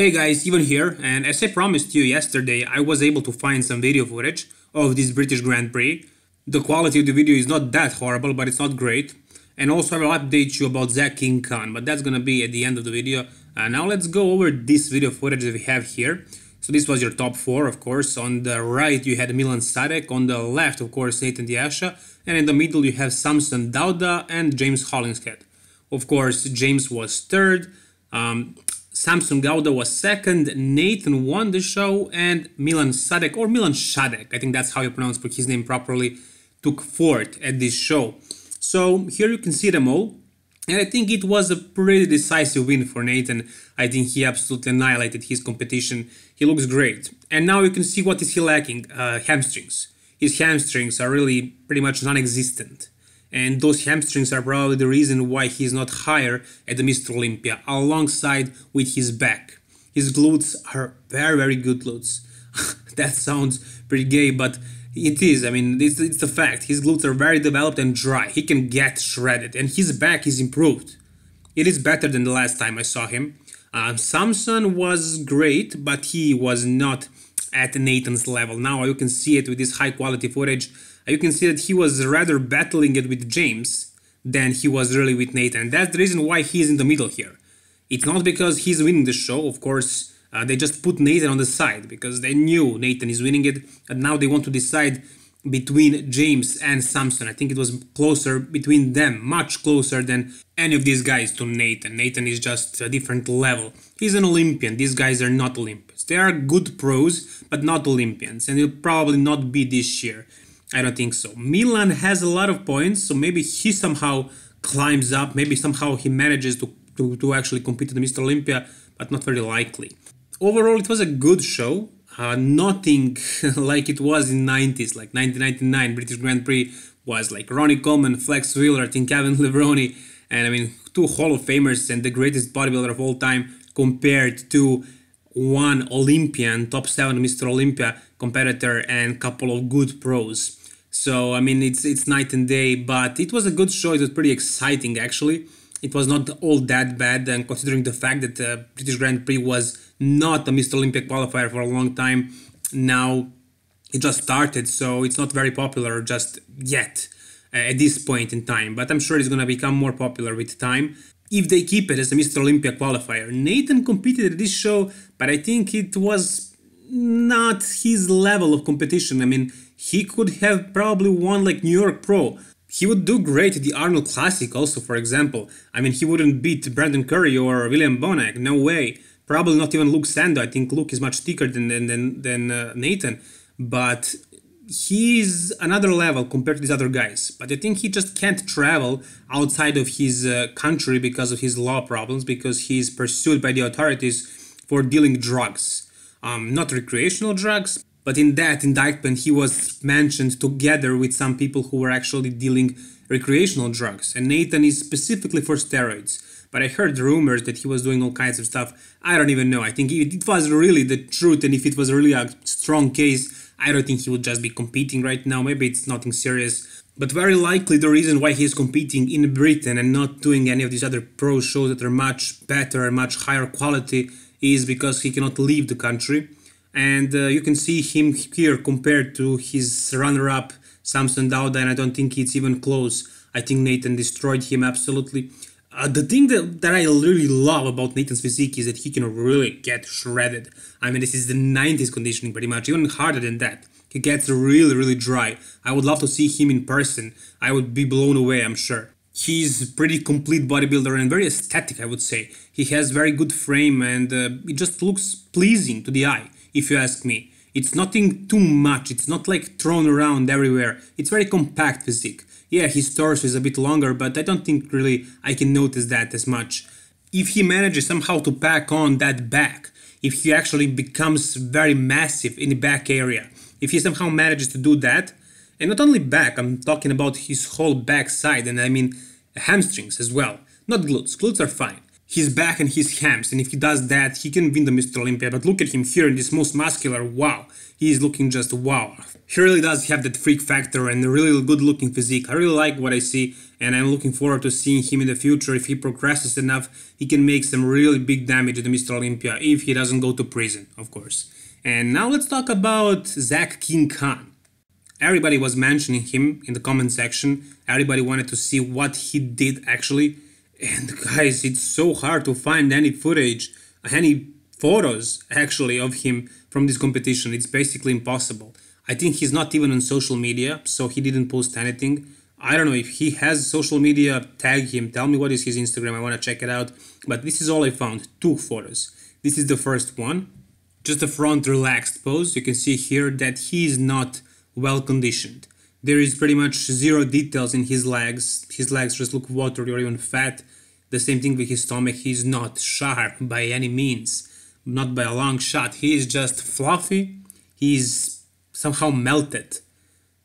Hey guys, Ivan here, and as I promised you yesterday, I was able to find some video footage of this British Grand Prix. The quality of the video is not that horrible, but it's not great. And also I will update you about Zach King Khan, but that's gonna be at the end of the video. Uh, now let's go over this video footage that we have here. So this was your top four, of course. On the right you had Milan Sadek, on the left, of course, Nathan De Asha, and in the middle you have Samson Dauda and James Hollingshead. Of course, James was third. Um, Samson Dauda was second, Nathan won the show, and Milan Sadek, or Milan Shadek, I think that's how you pronounce his name properly, took fourth at this show. So here you can see them all. And I think it was a pretty decisive win for Nathan. I think he absolutely annihilated his competition. He looks great. And now you can see what is he lacking, uh, hamstrings. His hamstrings are really pretty much non-existent and those hamstrings are probably the reason why he's not higher at the Mr. Olympia, alongside with his back. His glutes are very, very good glutes. that sounds pretty gay, but it is. I mean, it's, it's a fact. His glutes are very developed and dry. He can get shredded, and his back is improved. It is better than the last time I saw him. Um, Samson was great, but he was not at Nathan's level. Now you can see it with this high quality footage you can see that he was rather battling it with James than he was really with Nathan. That's the reason why he's in the middle here. It's not because he's winning the show, of course, uh, they just put Nathan on the side because they knew Nathan is winning it, and now they want to decide between James and Samson. I think it was closer between them, much closer than any of these guys to Nathan. Nathan is just a different level. He's an Olympian. These guys are not Olympians. They are good pros, but not Olympians, and he'll probably not be this year. I don't think so. Milan has a lot of points, so maybe he somehow climbs up, maybe somehow he manages to, to, to actually compete in the Mr. Olympia, but not very likely. Overall, it was a good show. Uh, nothing like it was in 90s, like 1999 British Grand Prix was like Ronnie Coleman, Flex Wheeler, think Kevin Levrone, and I mean, two Hall of Famers and the greatest bodybuilder of all time compared to one Olympian, top 7 Mr. Olympia competitor and couple of good pros. So I mean, it's it's night and day, but it was a good show. It was pretty exciting actually. It was not all that bad, and considering the fact that the British Grand Prix was not a Mr. Olympia qualifier for a long time, now it just started, so it's not very popular just yet uh, at this point in time. But I'm sure it's gonna become more popular with time if they keep it as a Mr. Olympia qualifier. Nathan competed at this show, but I think it was not his level of competition. I mean, he could have probably won like New York Pro. He would do great at the Arnold Classic also, for example. I mean, he wouldn't beat Brandon Curry or William Bonac, no way. Probably not even Luke Sandoe. I think Luke is much thicker than, than, than, uh, Nathan. But he's another level compared to these other guys. But I think he just can't travel outside of his uh, country because of his law problems, because he's pursued by the authorities for dealing drugs. Um, not recreational drugs, but in that indictment, he was mentioned together with some people who were actually dealing recreational drugs. And Nathan is specifically for steroids. But I heard rumors that he was doing all kinds of stuff. I don't even know. I think it was really the truth, and if it was really a strong case, I don't think he would just be competing right now. Maybe it's nothing serious. But very likely the reason why he is competing in Britain and not doing any of these other pro shows that are much better and much higher quality is because he cannot leave the country and uh, you can see him here compared to his runner-up Samson Dauda, and I don't think it's even close. I think Nathan destroyed him absolutely. Uh, the thing that, that I really love about Nathan's physique is that he can really get shredded. I mean, this is the 90s conditioning pretty much, even harder than that. He gets really, really dry. I would love to see him in person. I would be blown away, I'm sure. He's pretty complete bodybuilder and very aesthetic, I would say. He has very good frame and uh, it just looks pleasing to the eye if you ask me. It's nothing too much, it's not like thrown around everywhere. It's very compact physique. Yeah, his torso is a bit longer, but I don't think really I can notice that as much. If he manages somehow to pack on that back, if he actually becomes very massive in the back area, if he somehow manages to do that, and not only back, I'm talking about his whole back side, and I mean hamstrings as well, not glutes, glutes are fine. His back and his hams, and if he does that, he can win the Mr. Olympia. But look at him here in this most muscular, wow, he is looking just wow. He really does have that freak factor and a really good looking physique. I really like what I see, and I'm looking forward to seeing him in the future. If he progresses enough, he can make some really big damage to the Mr. Olympia if he doesn't go to prison, of course. And now let's talk about Zach King Khan. Everybody was mentioning him in the comment section. Everybody wanted to see what he did actually and guys, it's so hard to find any footage, any photos actually of him from this competition. It's basically impossible. I think he's not even on social media, so he didn't post anything. I don't know if he has social media, tag him, tell me what is his Instagram, I want to check it out. But this is all I found, two photos. This is the first one, just a front relaxed pose. You can see here that he is not well conditioned. There is pretty much zero details in his legs. His legs just look watery or even fat. The same thing with his stomach. He's not sharp by any means, not by a long shot. He is just fluffy. He's somehow melted.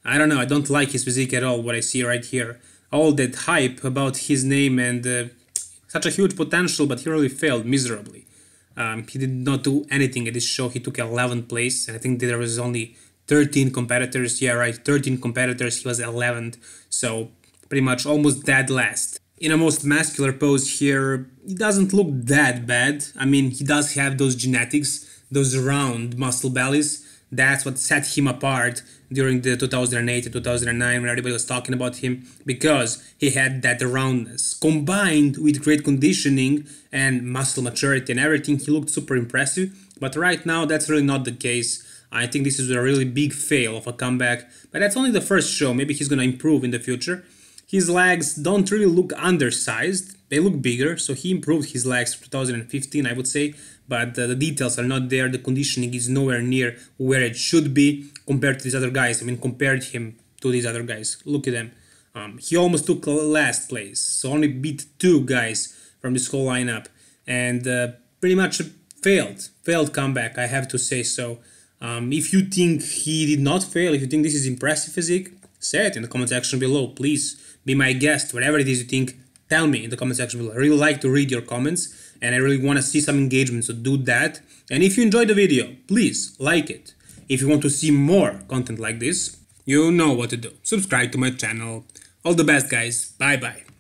I don't know. I don't like his physique at all. What I see right here, all that hype about his name and uh, such a huge potential, but he really failed miserably. Um, he did not do anything at this show. He took 11th place, and I think there was only 13 competitors. Yeah, right, 13 competitors. He was 11th, so pretty much almost dead last. In a most muscular pose here, he doesn't look that bad. I mean, he does have those genetics, those round muscle bellies. That's what set him apart during the 2008 and 2009 when everybody was talking about him because he had that roundness combined with great conditioning and muscle maturity and everything. He looked super impressive, but right now that's really not the case. I think this is a really big fail of a comeback, but that's only the first show. Maybe he's gonna improve in the future. His legs don't really look undersized, they look bigger, so he improved his legs 2015, I would say, but uh, the details are not there. The conditioning is nowhere near where it should be compared to these other guys. I mean, compared him to these other guys. Look at them. Um, he almost took last place, so only beat two guys from this whole lineup, and uh, pretty much failed, failed comeback. I have to say so. Um, if you think he did not fail, if you think this is impressive physique, say it in the comment section below. Please be my guest. Whatever it is you think, tell me in the comment section below. I really like to read your comments and I really want to see some engagement, so do that. And if you enjoyed the video, please like it. If you want to see more content like this, you know what to do. Subscribe to my channel. All the best, guys. Bye bye.